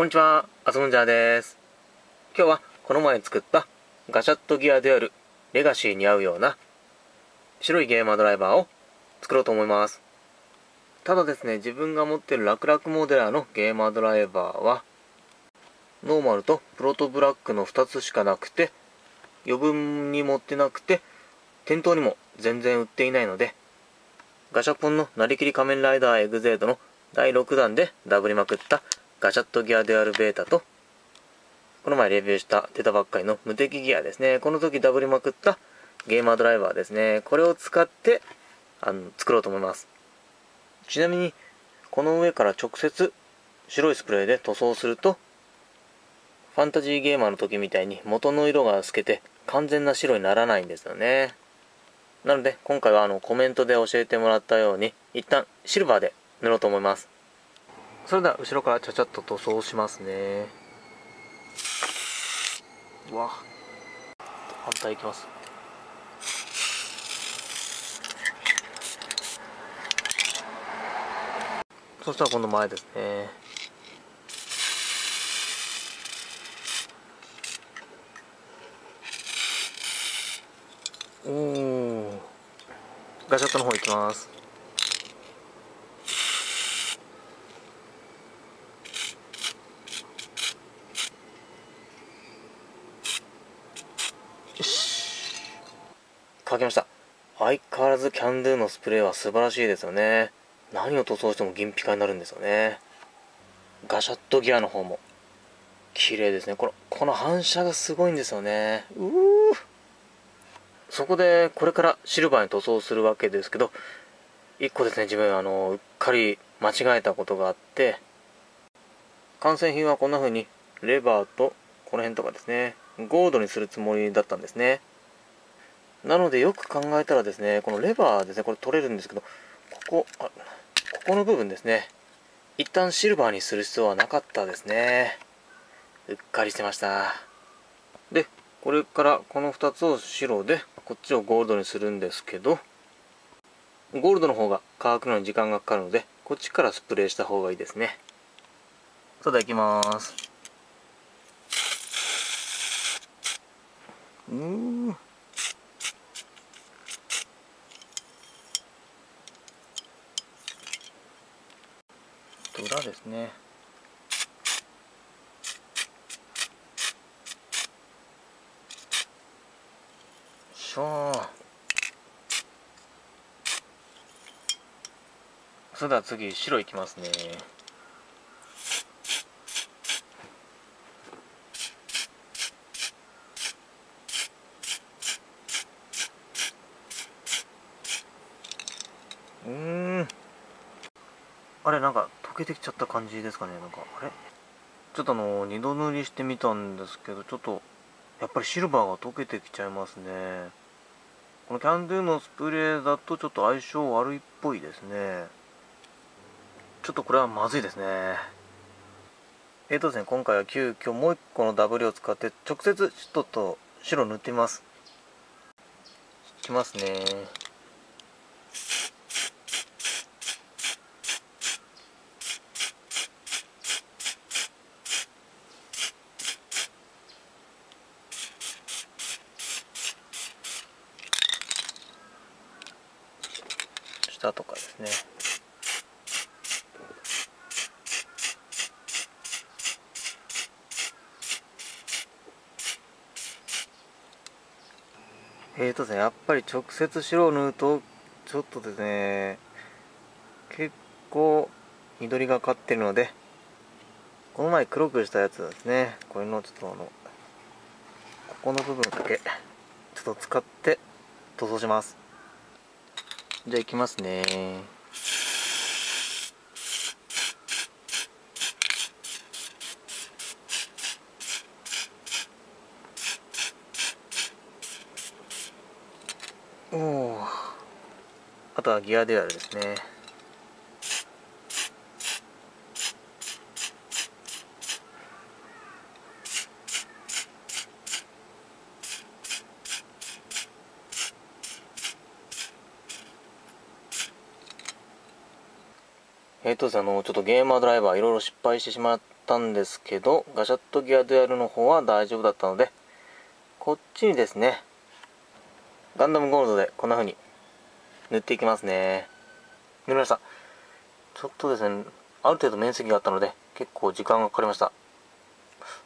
こんにちは、あつもんじゃーです。今日はこの前作ったガチャットギアであるレガシーに合うような白いゲーマードライバーを作ろうと思います。ただですね、自分が持ってるラクラクモデラーのゲーマードライバーはノーマルとプロトブラックの2つしかなくて余分に持ってなくて店頭にも全然売っていないのでガシャポンのなりきり仮面ライダーエグゼードの第6弾でダブりまくったガチャットギアデュアルベータと、この前レビューした出たばっかりの無敵ギアですね。この時ダブりまくったゲーマードライバーですね。これを使って、あの、作ろうと思います。ちなみに、この上から直接白いスプレーで塗装すると、ファンタジーゲーマーの時みたいに元の色が透けて完全な白にならないんですよね。なので、今回はあのコメントで教えてもらったように、一旦シルバーで塗ろうと思います。それでは後ろからちゃちゃっと塗装しますね。うわ。反対いきます。そしたら今度前ですね。おおガチャットの方行きます。書きました。相変わらずキャンドゥのスプレーは素晴らしいですよね。何を塗装しても銀ピカになるんですよね。ガシャットギアの方も。綺麗ですね。このこの反射がすごいんですよね。うー。そこでこれからシルバーに塗装するわけですけど1個ですね自分あのうっかり間違えたことがあって完成品はこんな風にレバーとこの辺とかですねゴールドにするつもりだったんですね。なのでよく考えたらですね、このレバーですね、これ取れるんですけど、ここ、ここの部分ですね、一旦シルバーにする必要はなかったですね。うっかりしてました。で、これからこの2つを白で、こっちをゴールドにするんですけど、ゴールドの方が乾くのに時間がかかるので、こっちからスプレーした方がいいですね。それでは行きます。うー裏ですね。しょそれでは次白いきますね。うん。あれなんかけてきちゃった感じですかね。なんかあれ？ちょっとあの二度塗りしてみたんですけどちょっとやっぱりシルバーが溶けてきちゃいますね。このキャンドゥのスプレーだとちょっと相性悪いっぽいですね。ちょっとこれはまずいですね。えーとですね今回は急遽もう一個のダブルを使って直接ちょっと白塗ってみます。いきますね。下とかですね。えーとですねやっぱり直接白を塗るとちょっとですね結構緑がかってるのでこの前黒くしたやつですね。これのちょっとあのここの部分だけちょっと使って塗装します。じゃあ行きますね。おおあとはギアデュアルですね。えっ、ー、とあの、ちょっとゲーマードライバーいろいろ失敗してしまったんですけど、ガシャットギアデュアルの方は大丈夫だったので、こっちにですね、ガンダムゴールドでこんな風に塗っていきますね。塗りました。ちょっとですね、ある程度面積があったので、結構時間がかかりました。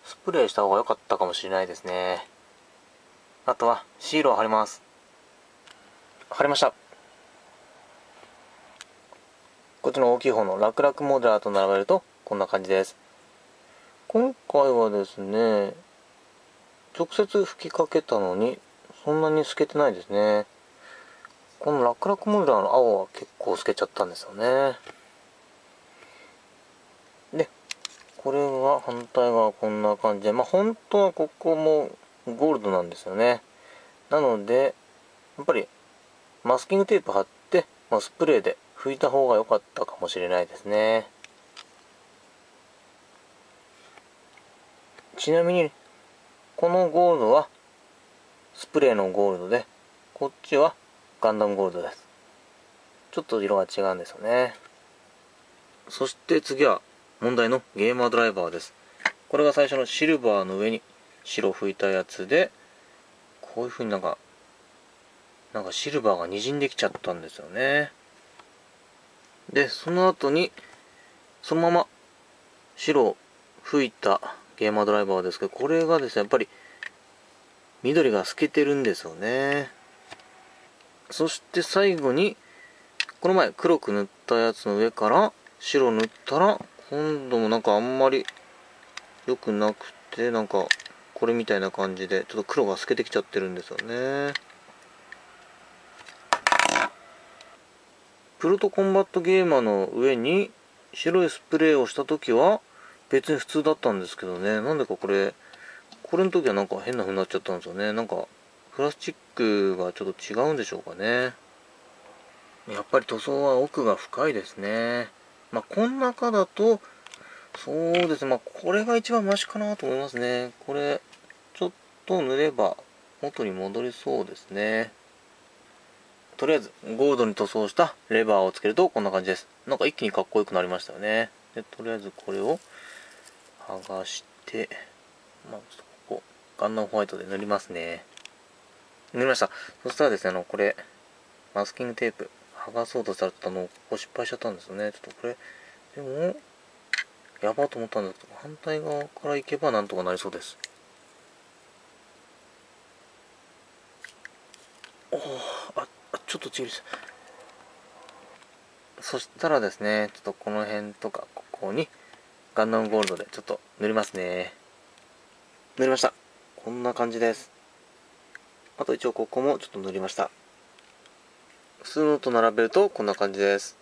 スプレーした方が良かったかもしれないですね。あとは、シールを貼ります。貼りました。こっちの大きい方の楽々モデラーと並べると、こんな感じです。今回はですね、直接吹きかけたのに、そんなに透けてないですね。この楽々モデラーの青は結構透けちゃったんですよね。で、これが反対側こんな感じで、まあ本当はここもゴールドなんですよね。なので、やっぱりマスキングテープ貼って、まあ、スプレーで拭いた方が良かったかもしれないですね。ちなみに、このゴールドはスプレーのゴールドで、こっちはガンダムゴールドです。ちょっと色が違うんですよね。そして次は問題のゲーマードライバーです。これが最初のシルバーの上に白を拭いたやつで、こういう風になんか、なんかシルバーが滲んできちゃったんですよね。で、その後に、そのまま白を吹いたゲーマードライバーですけど、これがですね、やっぱり緑が透けてるんですよね。そして最後に、この前黒く塗ったやつの上から白塗ったら、今度もなんかあんまり良くなくて、なんかこれみたいな感じで、ちょっと黒が透けてきちゃってるんですよね。プロトコンバットゲーマーの上に白いスプレーをした時は別に普通だったんですけどね。なんでかこれ、これの時はなんか変な風になっちゃったんですよね。なんかプラスチックがちょっと違うんでしょうかね。やっぱり塗装は奥が深いですね。まあ、こん中だと、そうですね。まあ、これが一番マシかなと思いますね。これ、ちょっと塗れば元に戻りそうですね。とりあえず、ゴールドに塗装したレバーをつけるとこんな感じです。なんか一気にかっこよくなりましたよね。で、とりあえずこれを剥がして、まあ、ちょっとここ、ガンダムホワイトで塗りますね。塗りました。そしたらですね、あの、これ、マスキングテープ、剥がそうとされたのを、ここ失敗しちゃったんですよね。ちょっとこれ、でも、やばと思ったんですけど、反対側から行けばなんとかなりそうです。おあ、ちょっとちぎりそしたらですね、ちょっとこの辺とか、ここに、ガンダムゴールドでちょっと塗りますね。塗りました。こんな感じです。あと一応ここもちょっと塗りました。普通のと並べるとこんな感じです。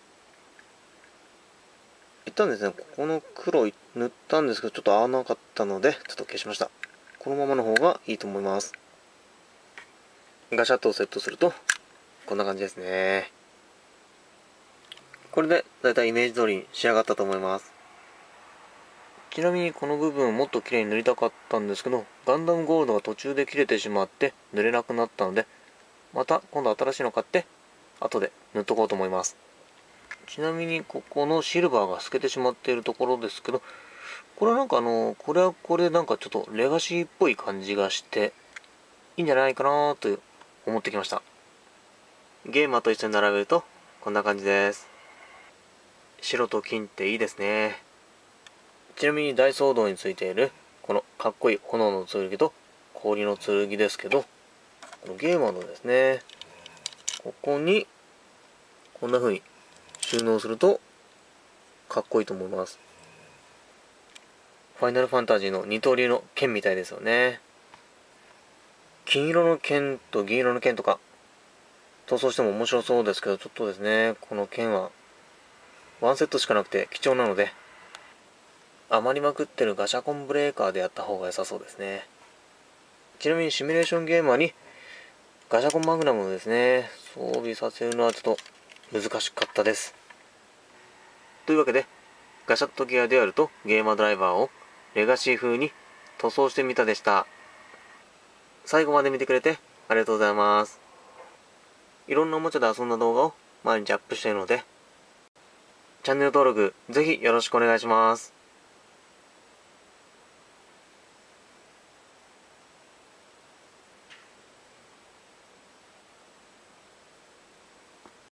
一旦ですね、ここの黒塗ったんですけど、ちょっと合わなかったので、ちょっと消しました。このままの方がいいと思います。ガシャッとセットすると、こんな感じですね。これで、だいたいイメージ通りに仕上がったと思います。ちなみにこの部分もっと綺麗に塗りたかったんですけど、ガンダムゴールドが途中で切れてしまって塗れなくなったので、また今度新しいの買って、後で塗っとこうと思います。ちなみにここのシルバーが透けてしまっているところですけど、これはなんかあの、これはこれなんかちょっとレガシーっぽい感じがして、いいんじゃないかなと思ってきました。ゲーマーと一緒に並べると、こんな感じです。白と金っていいですね。ちなみに大騒動についているこのかっこいい炎の剣と氷の剣ですけどこのゲーマーのですねここにこんな風に収納するとかっこいいと思いますファイナルファンタジーの二刀流の剣みたいですよね金色の剣と銀色の剣とか塗装しても面白そうですけどちょっとですねこの剣はワンセットしかなくて貴重なので余りまくってるガシャコンブレーカーでやった方が良さそうですね。ちなみにシミュレーションゲーマーにガシャコンマグナムをですね、装備させるのはちょっと難しかったです。というわけで、ガシャットギアデュアルとゲーマードライバーをレガシー風に塗装してみたでした。最後まで見てくれてありがとうございます。いろんなおもちゃで遊んだ動画を毎日アップしているので、チャンネル登録ぜひよろしくお願いします。